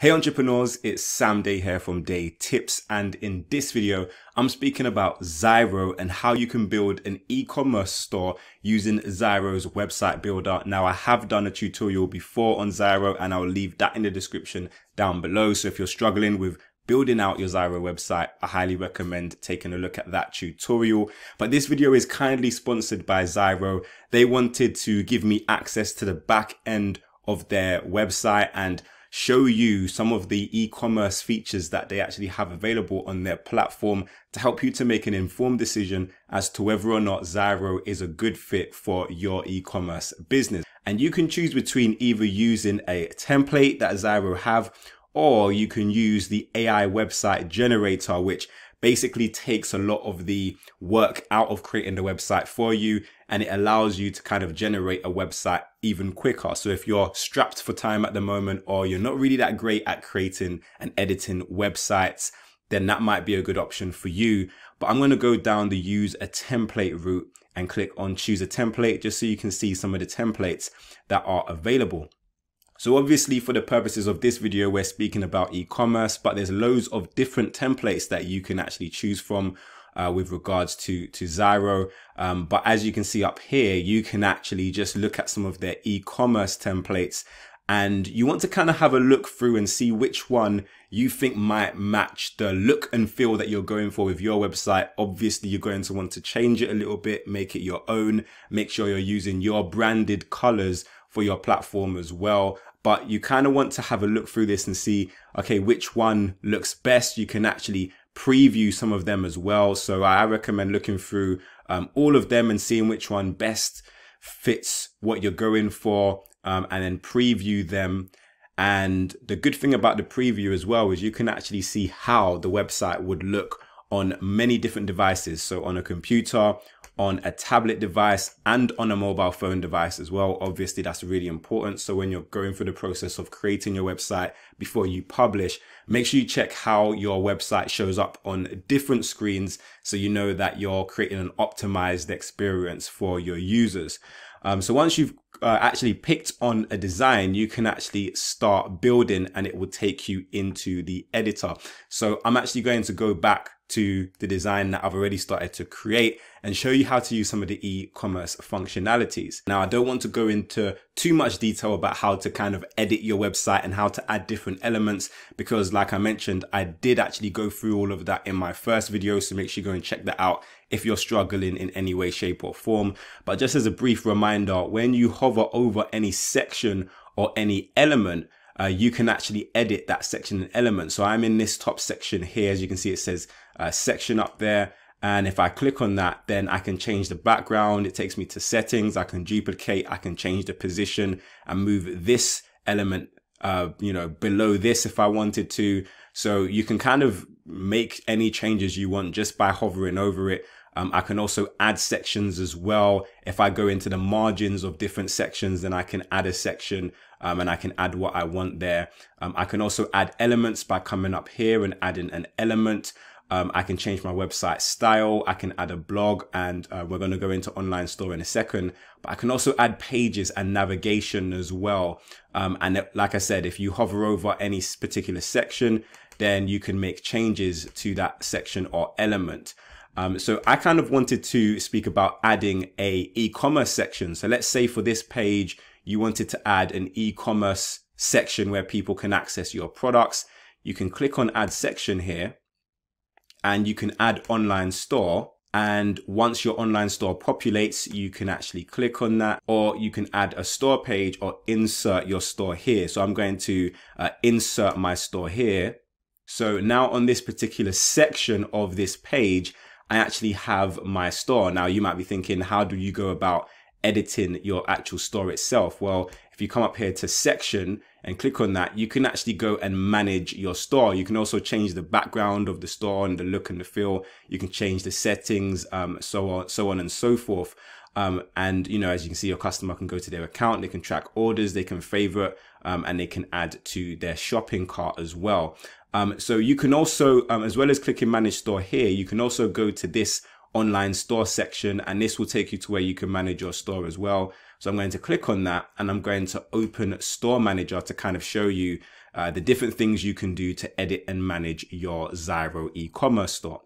Hey entrepreneurs, it's Sam Dey here from DeyTips and in this video, I'm speaking about Zyro and how you can build an e-commerce store using Zyro's website builder. Now I have done a tutorial before on Zyro and I'll leave that in the description down below. So if you're struggling with building out your Zyro website, I highly recommend taking a look at that tutorial. But this video is kindly sponsored by Zyro. They wanted to give me access to the back end of their website and show you some of the e-commerce features that they actually have available on their platform to help you to make an informed decision as to whether or not Zyro is a good fit for your e-commerce business. And you can choose between either using a template that Zyro have or you can use the AI website generator, which basically takes a lot of the work out of creating the website for you and it allows you to kind of generate a website even quicker. So if you're strapped for time at the moment or you're not really that great at creating and editing websites, then that might be a good option for you. But I'm going to go down the use a template route and click on choose a template just so you can see some of the templates that are available. So obviously for the purposes of this video, we're speaking about e-commerce, but there's loads of different templates that you can actually choose from uh, with regards to, to Zyro. Um, but as you can see up here, you can actually just look at some of their e-commerce templates and you want to kind of have a look through and see which one you think might match the look and feel that you're going for with your website. Obviously, you're going to want to change it a little bit, make it your own, make sure you're using your branded colors for your platform as well but you kind of want to have a look through this and see, okay, which one looks best. You can actually preview some of them as well. So I recommend looking through um, all of them and seeing which one best fits what you're going for um, and then preview them. And the good thing about the preview as well is you can actually see how the website would look on many different devices. So on a computer, on a tablet device and on a mobile phone device as well. Obviously, that's really important. So when you're going through the process of creating your website before you publish, make sure you check how your website shows up on different screens. So you know that you're creating an optimized experience for your users. Um, so once you've uh, actually picked on a design, you can actually start building and it will take you into the editor. So I'm actually going to go back to the design that I've already started to create and show you how to use some of the e-commerce functionalities. Now, I don't want to go into too much detail about how to kind of edit your website and how to add different elements because like I mentioned, I did actually go through all of that in my first video. So make sure you go and check that out if you're struggling in any way, shape or form. But just as a brief reminder, when you hover over any section or any element, uh, you can actually edit that section and element. So I'm in this top section here. As you can see, it says uh, section up there. And if I click on that, then I can change the background. It takes me to settings. I can duplicate. I can change the position and move this element, uh, you know, below this if I wanted to. So you can kind of make any changes you want just by hovering over it. Um, I can also add sections as well. If I go into the margins of different sections, then I can add a section um, and I can add what I want there. Um, I can also add elements by coming up here and adding an element. Um, I can change my website style. I can add a blog and uh, we're going to go into online store in a second, but I can also add pages and navigation as well. Um, and like I said, if you hover over any particular section, then you can make changes to that section or element. Um, so I kind of wanted to speak about adding a e-commerce section. So let's say for this page, you wanted to add an e-commerce section where people can access your products. You can click on add section here and you can add online store. And once your online store populates, you can actually click on that or you can add a store page or insert your store here. So I'm going to uh, insert my store here. So now on this particular section of this page, I actually have my store. Now you might be thinking, how do you go about editing your actual store itself? Well, if you come up here to section and click on that, you can actually go and manage your store. You can also change the background of the store and the look and the feel. You can change the settings, um, so on, so on and so forth. Um, and you know, as you can see, your customer can go to their account, they can track orders, they can favorite, um, and they can add to their shopping cart as well. Um, so you can also, um, as well as clicking manage store here, you can also go to this online store section and this will take you to where you can manage your store as well. So I'm going to click on that and I'm going to open store manager to kind of show you uh, the different things you can do to edit and manage your Zyro e-commerce store.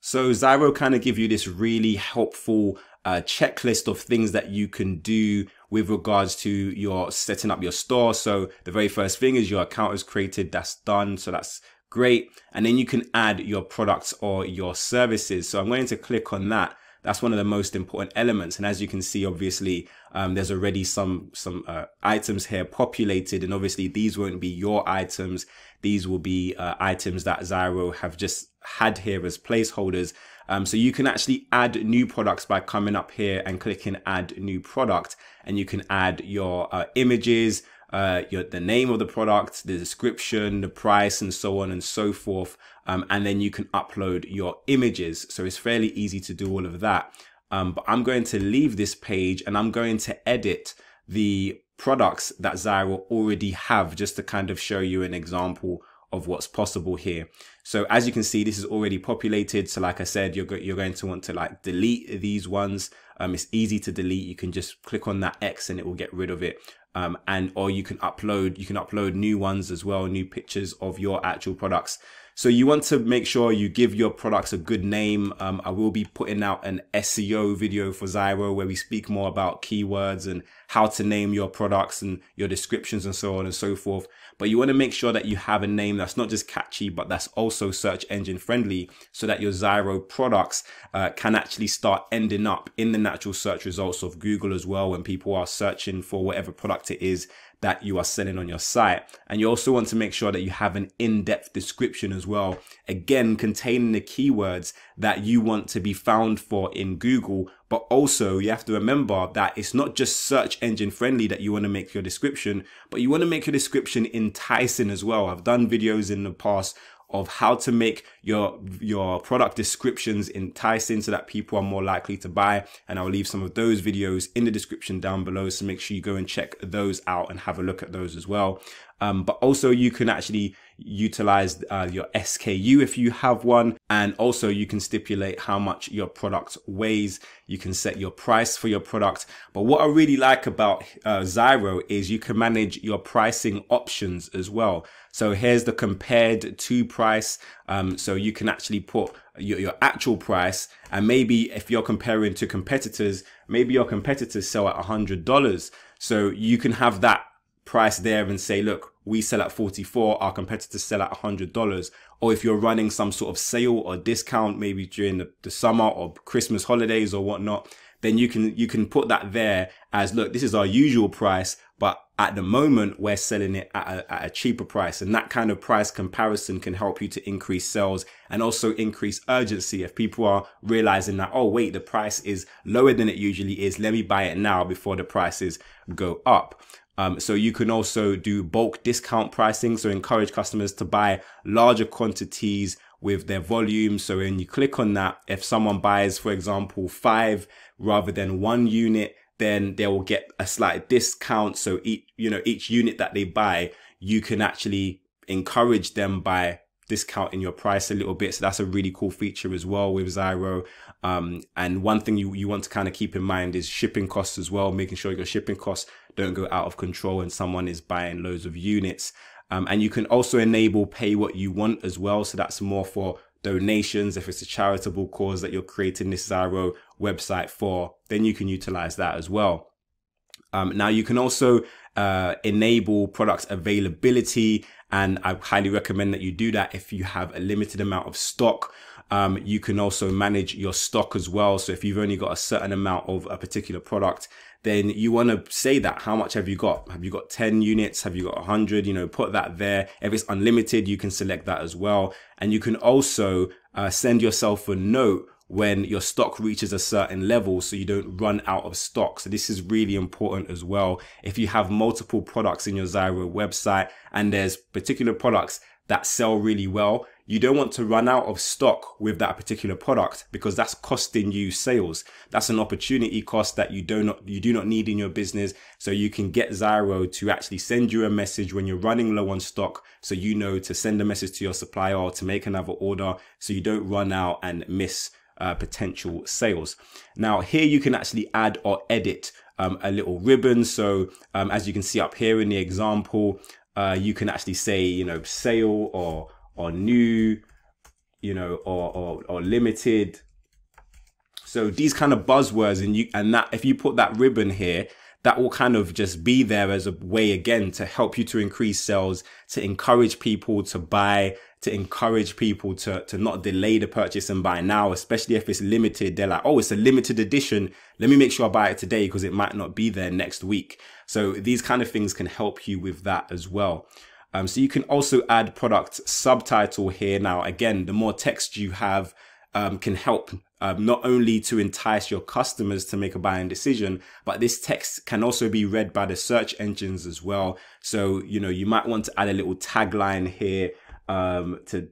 So Zyro kind of give you this really helpful uh, checklist of things that you can do with regards to your setting up your store. So the very first thing is your account is created. That's done. So that's great. And then you can add your products or your services. So I'm going to click on that. That's one of the most important elements. And as you can see, obviously, um, there's already some some uh, items here populated, and obviously these won't be your items. These will be uh, items that Zyro have just had here as placeholders. Um, so you can actually add new products by coming up here and clicking add new product and you can add your uh, images, uh, your, the name of the product, the description, the price and so on and so forth. Um, and then you can upload your images. So it's fairly easy to do all of that. Um, but I'm going to leave this page and I'm going to edit the products that Zyro already have just to kind of show you an example of what's possible here. So as you can see, this is already populated. So like I said, you're, go you're going to want to like delete these ones. Um, it's easy to delete. You can just click on that X and it will get rid of it. Um, and or you can upload, you can upload new ones as well, new pictures of your actual products. So you want to make sure you give your products a good name. Um, I will be putting out an SEO video for Zyro where we speak more about keywords and how to name your products and your descriptions and so on and so forth. But you want to make sure that you have a name that's not just catchy, but that's also search engine friendly so that your Zyro products uh, can actually start ending up in the natural search results of Google as well when people are searching for whatever product it is that you are selling on your site. And you also want to make sure that you have an in-depth description as well. Again, containing the keywords that you want to be found for in Google. But also you have to remember that it's not just search engine friendly that you want to make your description, but you want to make your description enticing as well. I've done videos in the past of how to make your your product descriptions enticing so that people are more likely to buy. And I'll leave some of those videos in the description down below. So make sure you go and check those out and have a look at those as well. Um, but also you can actually utilize uh, your SKU if you have one. And also you can stipulate how much your product weighs. You can set your price for your product. But what I really like about uh, Zyro is you can manage your pricing options as well. So here's the compared to price. Um, so you can actually put your, your actual price and maybe if you're comparing to competitors, maybe your competitors sell at a hundred dollars. So you can have that price there and say, look, we sell at 44, our competitors sell at $100. Or if you're running some sort of sale or discount, maybe during the, the summer or Christmas holidays or whatnot, then you can, you can put that there as, look, this is our usual price, but at the moment we're selling it at a, at a, cheaper price and that kind of price comparison can help you to increase sales and also increase urgency if people are realizing that oh wait the price is lower than it usually is let me buy it now before the prices go up um, so you can also do bulk discount pricing. So encourage customers to buy larger quantities with their volume. So when you click on that, if someone buys, for example, five rather than one unit, then they will get a slight discount. So each, you know, each unit that they buy, you can actually encourage them by discounting your price a little bit. So that's a really cool feature as well with Zyro. Um, and one thing you, you want to kind of keep in mind is shipping costs as well, making sure your shipping costs don't go out of control and someone is buying loads of units. Um, and you can also enable pay what you want as well. So that's more for donations. If it's a charitable cause that you're creating this Zyro website for, then you can utilize that as well. Um, now you can also uh, enable products availability and I highly recommend that you do that if you have a limited amount of stock. Um, you can also manage your stock as well. So if you've only got a certain amount of a particular product, then you want to say that how much have you got? Have you got 10 units? Have you got 100 you know put that there. If it's unlimited you can select that as well. And you can also uh, send yourself a note when your stock reaches a certain level so you don't run out of stock. So this is really important as well. If you have multiple products in your Zyro website and there's particular products that sell really well, you don't want to run out of stock with that particular product because that's costing you sales. That's an opportunity cost that you do not you do not need in your business. So you can get Zyro to actually send you a message when you're running low on stock so you know to send a message to your supplier or to make another order so you don't run out and miss uh, potential sales. Now here you can actually add or edit um, a little ribbon. So um, as you can see up here in the example, uh, you can actually say, you know, sale or or new, you know, or or, or limited. So these kind of buzzwords, and you and that if you put that ribbon here, that will kind of just be there as a way again to help you to increase sales, to encourage people to buy, to encourage people to, to not delay the purchase and buy now, especially if it's limited. They're like, oh, it's a limited edition. Let me make sure I buy it today because it might not be there next week. So these kind of things can help you with that as well. Um, so you can also add product subtitle here. Now, again, the more text you have um, can help um, not only to entice your customers to make a buying decision, but this text can also be read by the search engines as well. So, you know, you might want to add a little tagline here um, to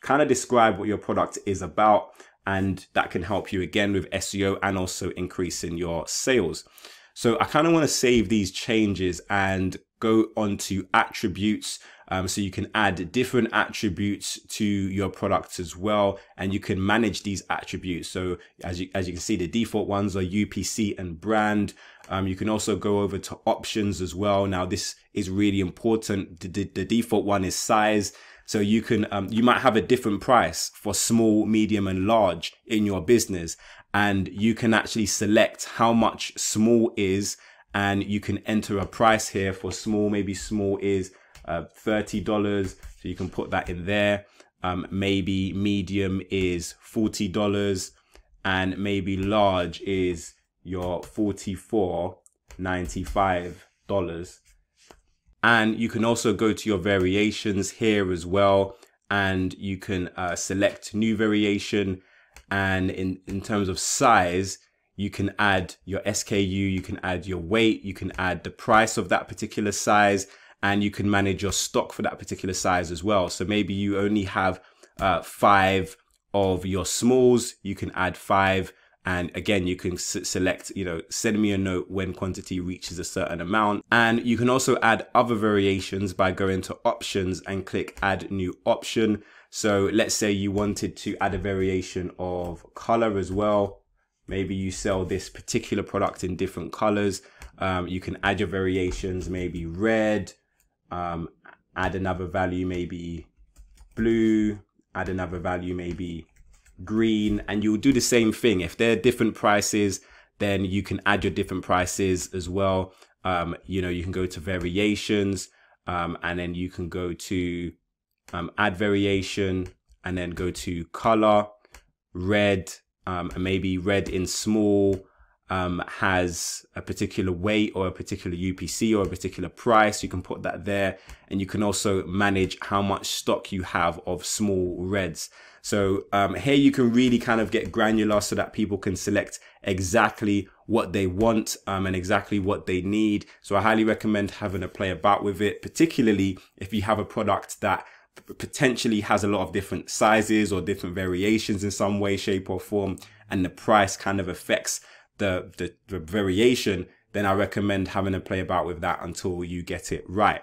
kind of describe what your product is about. And that can help you again with SEO and also increasing your sales. So I kind of want to save these changes and go on to attributes. Um, so you can add different attributes to your products as well, and you can manage these attributes. So as you, as you can see, the default ones are UPC and brand. Um, you can also go over to options as well. Now this is really important. The, the, the default one is size. So you can, um, you might have a different price for small, medium and large in your business. And you can actually select how much small is and you can enter a price here for small. Maybe small is uh, $30. So you can put that in there. Um, maybe medium is $40 and maybe large is your $44.95 and you can also go to your variations here as well. And you can uh, select new variation. And in, in terms of size, you can add your SKU, you can add your weight, you can add the price of that particular size, and you can manage your stock for that particular size as well. So maybe you only have uh, five of your smalls, you can add five and again, you can select, you know, send me a note when quantity reaches a certain amount. And you can also add other variations by going to options and click add new option. So let's say you wanted to add a variation of color as well. Maybe you sell this particular product in different colors. Um, you can add your variations, maybe red, um, add another value, maybe blue, add another value, maybe green, and you'll do the same thing. If they're different prices, then you can add your different prices as well. Um, you know, you can go to variations, um, and then you can go to um, add variation, and then go to color, red, um, and maybe red in small um, has a particular weight or a particular UPC or a particular price. You can put that there, and you can also manage how much stock you have of small reds. So um, here you can really kind of get granular so that people can select exactly what they want um, and exactly what they need. So I highly recommend having a play about with it, particularly if you have a product that potentially has a lot of different sizes or different variations in some way, shape or form, and the price kind of affects the, the, the variation, then I recommend having a play about with that until you get it right.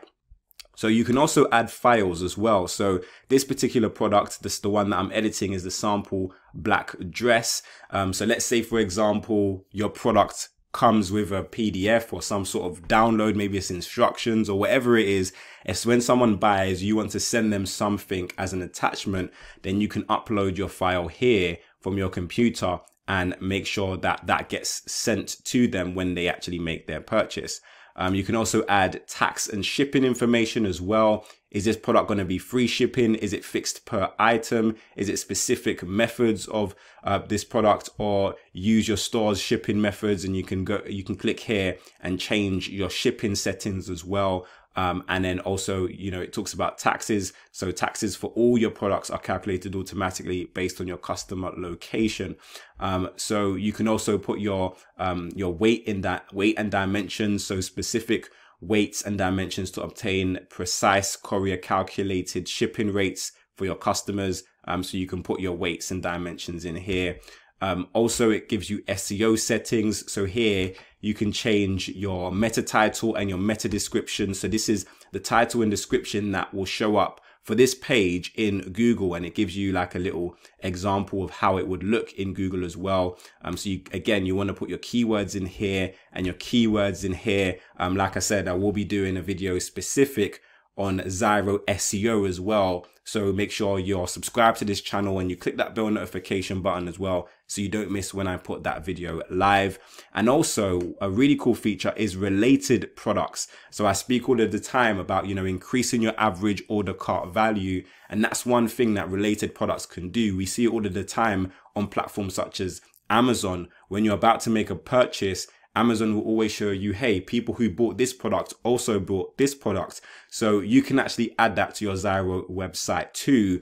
So you can also add files as well. So this particular product, this the one that I'm editing is the sample black dress. Um, so let's say, for example, your product comes with a PDF or some sort of download, maybe it's instructions or whatever it is. It's when someone buys, you want to send them something as an attachment, then you can upload your file here from your computer and make sure that that gets sent to them when they actually make their purchase. Um, you can also add tax and shipping information as well. Is this product going to be free shipping? Is it fixed per item? Is it specific methods of uh, this product or use your store's shipping methods? And you can go, you can click here and change your shipping settings as well. Um, and then also, you know, it talks about taxes. So taxes for all your products are calculated automatically based on your customer location. Um, so you can also put your um, your weight in that weight and dimensions. So specific weights and dimensions to obtain precise courier calculated shipping rates for your customers. Um, so you can put your weights and dimensions in here. Um, also, it gives you SEO settings. So here you can change your meta title and your meta description. So this is the title and description that will show up for this page in Google and it gives you like a little example of how it would look in Google as well. Um, so you, again, you want to put your keywords in here and your keywords in here. Um, like I said, I will be doing a video specific on Zyro SEO as well. So make sure you're subscribed to this channel and you click that bell notification button as well so you don't miss when I put that video live. And also a really cool feature is related products. So I speak all of the time about, you know, increasing your average order cart value. And that's one thing that related products can do. We see all of the time on platforms such as Amazon. When you're about to make a purchase, Amazon will always show you, hey, people who bought this product also bought this product. So you can actually add that to your Zyro website too.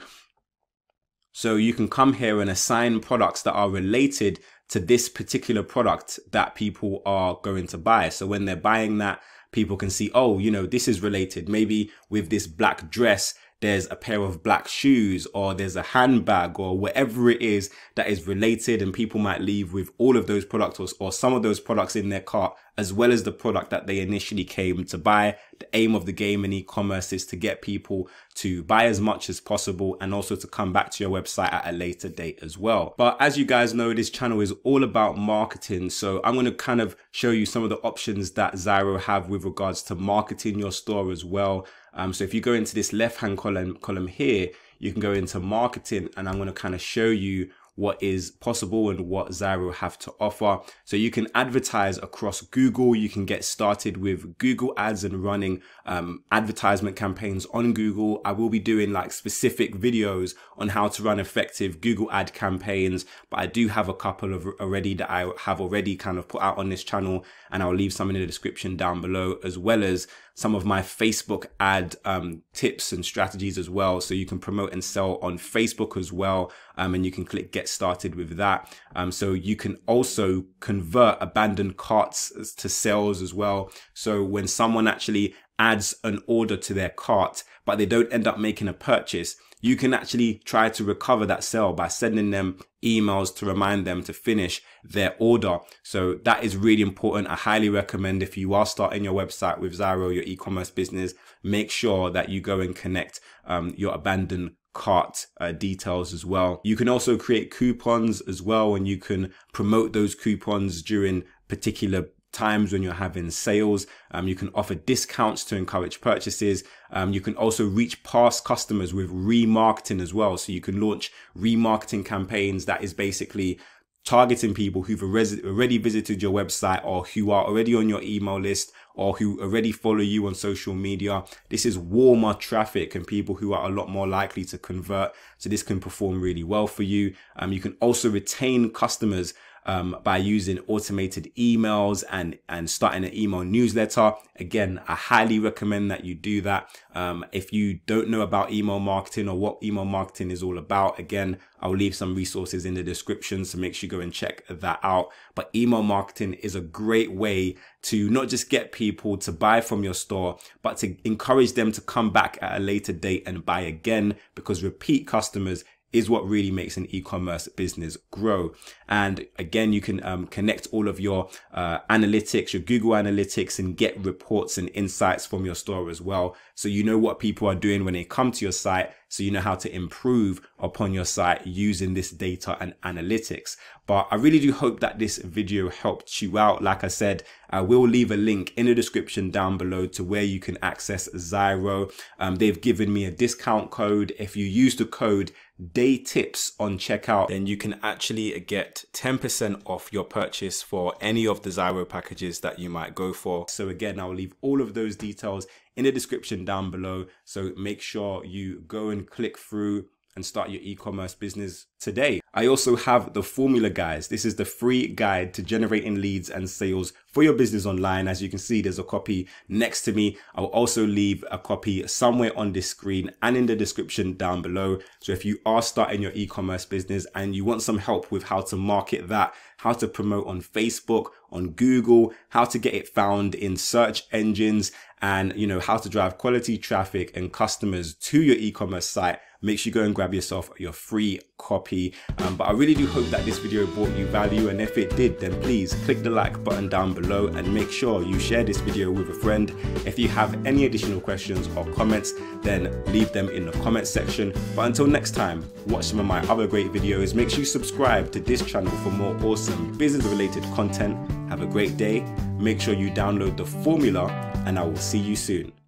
So you can come here and assign products that are related to this particular product that people are going to buy. So when they're buying that, people can see, oh, you know, this is related. Maybe with this black dress, there's a pair of black shoes or there's a handbag or whatever it is that is related and people might leave with all of those products or, or, some of those products in their cart as well as the product that they initially came to buy. The aim of the game in e-commerce is to get people to buy as much as possible and also to come back to your website at a later date as well. But as you guys know, this channel is all about marketing. So I'm going to kind of show you some of the options that Zyro have with regards to marketing your store as well. Um, so if you go into this left hand column column here, you can go into marketing and I'm going to kind of show you what is possible and what Zyro have to offer. So you can advertise across Google. You can get started with Google ads and running um, advertisement campaigns on Google. I will be doing like specific videos on how to run effective Google ad campaigns, but I do have a couple of already that I have already kind of put out on this channel and I'll leave some in the description down below as well as some of my Facebook ad um, tips and strategies as well. So you can promote and sell on Facebook as well. Um, and you can click get started with that. Um, so you can also convert abandoned carts to sales as well. So when someone actually adds an order to their cart, but they don't end up making a purchase, you can actually try to recover that sale by sending them emails to remind them to finish their order. So that is really important. I highly recommend if you are starting your website with Zyro, your e-commerce business, make sure that you go and connect um, your abandoned cart uh, details as well. You can also create coupons as well and you can promote those coupons during particular times when you're having sales. Um, you can offer discounts to encourage purchases. Um, you can also reach past customers with remarketing as well. So you can launch remarketing campaigns that is basically targeting people who've already visited your website or who are already on your email list or who already follow you on social media. This is warmer traffic and people who are a lot more likely to convert. So this can perform really well for you. Um, you can also retain customers um, by using automated emails and, and starting an email newsletter. Again, I highly recommend that you do that. Um, if you don't know about email marketing or what email marketing is all about, again, I'll leave some resources in the description. So make sure you go and check that out. But email marketing is a great way to not just get people to buy from your store, but to encourage them to come back at a later date and buy again because repeat customers is what really makes an e-commerce business grow. And again, you can um, connect all of your uh, analytics, your Google Analytics and get reports and insights from your store as well. So you know what people are doing when they come to your site. So you know how to improve upon your site using this data and analytics. But I really do hope that this video helped you out. Like I said, I will leave a link in the description down below to where you can access Zyro. Um, they've given me a discount code. If you use the code DeyTips on checkout, then you can actually get 10% off your purchase for any of the Zyro packages that you might go for. So again, I'll leave all of those details in the description down below. So make sure you go and click through and start your e-commerce business today. I also have the formula guys. This is the free guide to generating leads and sales for your business online. As you can see, there's a copy next to me. I'll also leave a copy somewhere on this screen and in the description down below. So if you are starting your e-commerce business and you want some help with how to market that, how to promote on Facebook, on Google, how to get it found in search engines and, you know, how to drive quality traffic and customers to your e-commerce site, make sure you go and grab yourself your free copy. Um, but I really do hope that this video brought you value. And if it did, then please click the like button down below and make sure you share this video with a friend. If you have any additional questions or comments, then leave them in the comment section. But until next time, watch some of my other great videos. Make sure you subscribe to this channel for more awesome business related content. Have a great day. Make sure you download the formula and I will see you soon.